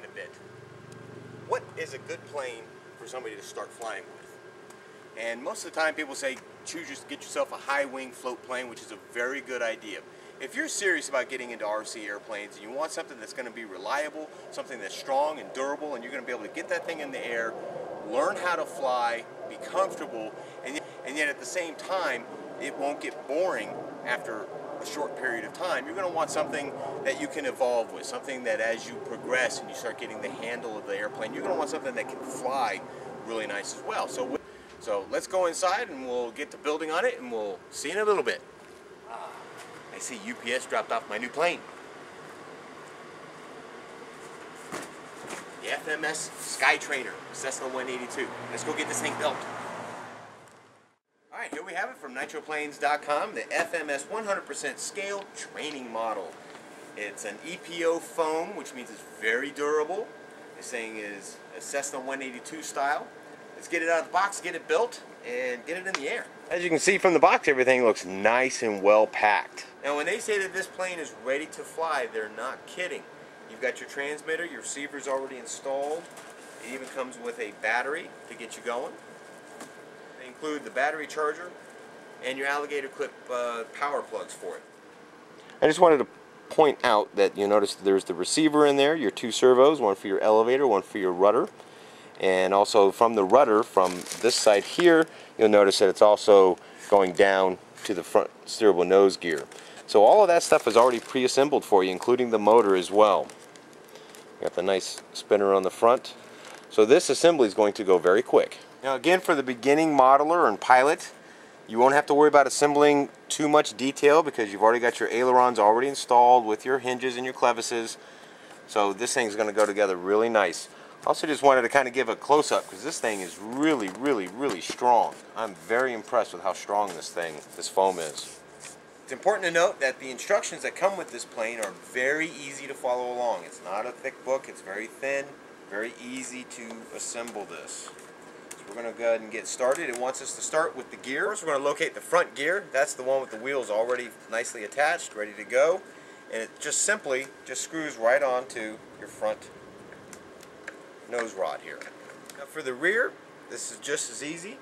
quite a bit. What is a good plane for somebody to start flying with? And most of the time people say choose just get yourself a high wing float plane, which is a very good idea. If you're serious about getting into RC airplanes and you want something that's going to be reliable, something that's strong and durable, and you're going to be able to get that thing in the air, learn how to fly, be comfortable, and and yet at the same time, it won't get boring after a short period of time. You're going to want something that you can evolve with, something that as you progress and you start getting the handle of the airplane, you're going to want something that can fly really nice as well. So, so let's go inside and we'll get to building on it and we'll see in a little bit. Ah, I see UPS dropped off my new plane. The FMS Skytrainer, Cessna 182. Let's go get this thing built. We have it from nitroplanes.com, the FMS 100% scale training model. It's an EPO foam, which means it's very durable. This thing is a Cessna 182 style. Let's get it out of the box, get it built, and get it in the air. As you can see from the box, everything looks nice and well packed. Now when they say that this plane is ready to fly, they're not kidding. You've got your transmitter, your receiver's already installed. It even comes with a battery to get you going. Include the battery charger and your alligator clip uh, power plugs for it. I just wanted to point out that you notice there's the receiver in there, your two servos, one for your elevator, one for your rudder. And also from the rudder, from this side here, you'll notice that it's also going down to the front steerable nose gear. So all of that stuff is already pre-assembled for you, including the motor as well. Got the nice spinner on the front. So this assembly is going to go very quick. Now again, for the beginning modeler and pilot, you won't have to worry about assembling too much detail because you've already got your ailerons already installed with your hinges and your clevises. So this thing's going to go together really nice. Also just wanted to kind of give a close-up because this thing is really, really, really strong. I'm very impressed with how strong this thing, this foam is. It's important to note that the instructions that come with this plane are very easy to follow along. It's not a thick book, it's very thin, very easy to assemble this. We're going to go ahead and get started. It wants us to start with the gear. First we're going to locate the front gear. That's the one with the wheels already nicely attached, ready to go. And it just simply just screws right onto your front nose rod here. Now for the rear, this is just as easy.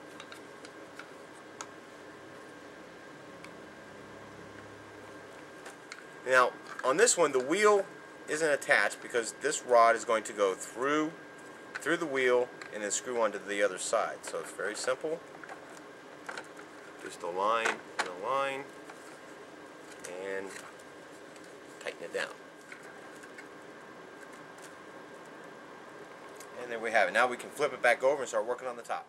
Now, on this one, the wheel isn't attached because this rod is going to go through through the wheel and then screw onto the other side. So it's very simple. Just a line and a line and tighten it down. And there we have it. Now we can flip it back over and start working on the top.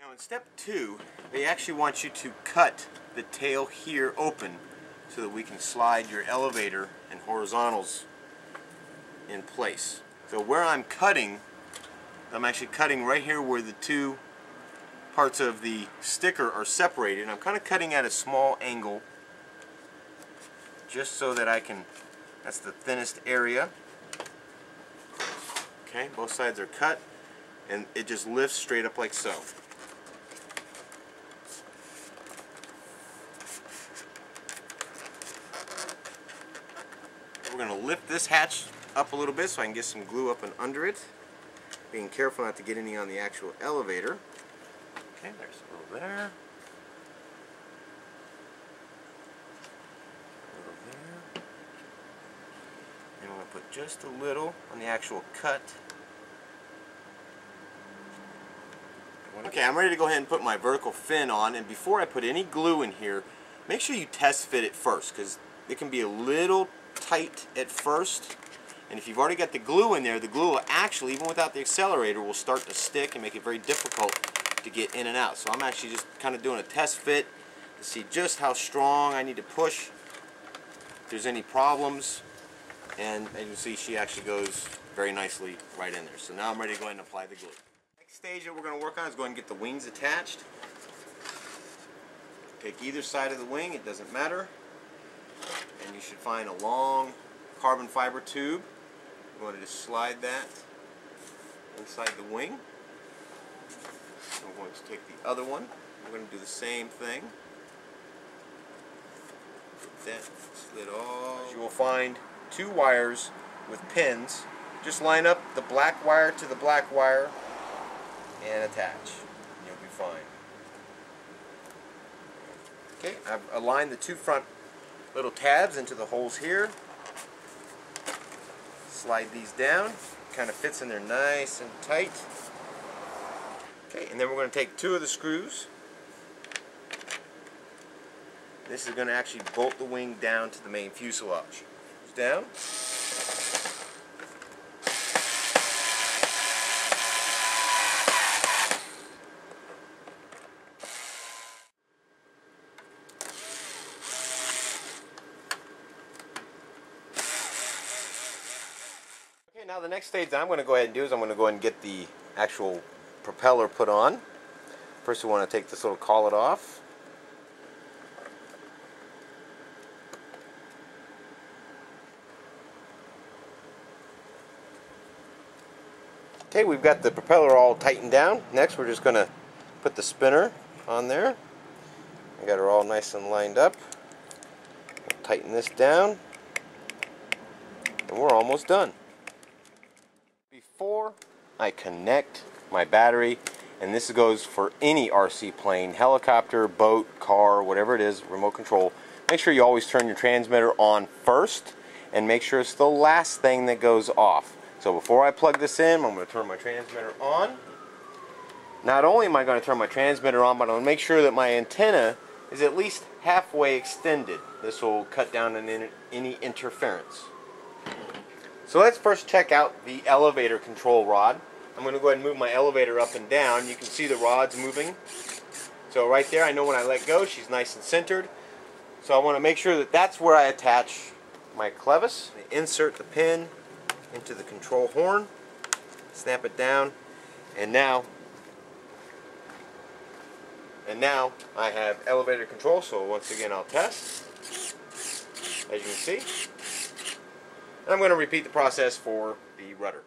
Now in step two, they actually want you to cut the tail here open so that we can slide your elevator and horizontals in place. So where I'm cutting, I'm actually cutting right here where the two parts of the sticker are separated. I'm kind of cutting at a small angle just so that I can, that's the thinnest area. Okay, both sides are cut and it just lifts straight up like so. We're going to lift this hatch up a little bit so I can get some glue up and under it. Being careful not to get any on the actual elevator. Okay, there's a little there. A little there. And I'm going to put just a little on the actual cut. Okay, I'm ready to go ahead and put my vertical fin on and before I put any glue in here, make sure you test fit it first because it can be a little tight at first. And if you've already got the glue in there, the glue will actually, even without the accelerator, will start to stick and make it very difficult to get in and out. So I'm actually just kind of doing a test fit to see just how strong I need to push, if there's any problems. And as you can see, she actually goes very nicely right in there. So now I'm ready to go ahead and apply the glue. Next stage that we're going to work on is go and get the wings attached. Take either side of the wing, it doesn't matter and you should find a long carbon fiber tube. Want to just slide that inside the wing. I'm going to take the other one. We're going to do the same thing. Put that slid all. You will find two wires with pins just line up the black wire to the black wire and attach. You'll be fine. Okay, I've aligned the two front little tabs into the holes here. Slide these down. Kind of fits in there nice and tight. Okay, and then we're going to take two of the screws. This is going to actually bolt the wing down to the main fuselage. Down. Okay, now the next stage I'm going to go ahead and do is I'm going to go ahead and get the actual propeller put on. First we want to take this little collet off. Okay, we've got the propeller all tightened down. Next we're just going to put the spinner on there. I got her all nice and lined up. Tighten this down. And we're almost done. Before I connect my battery, and this goes for any RC plane, helicopter, boat, car, whatever it is, remote control, make sure you always turn your transmitter on first and make sure it's the last thing that goes off. So before I plug this in, I'm going to turn my transmitter on. Not only am I going to turn my transmitter on, but I'm going to make sure that my antenna is at least halfway extended. This will cut down on any interference. So let's first check out the elevator control rod. I'm going to go ahead and move my elevator up and down. You can see the rods moving. So right there, I know when I let go, she's nice and centered. So I want to make sure that that's where I attach my clevis. Insert the pin into the control horn, snap it down, and now and now I have elevator control, so once again I'll test, as you can see. And I'm going to repeat the process for the rudder.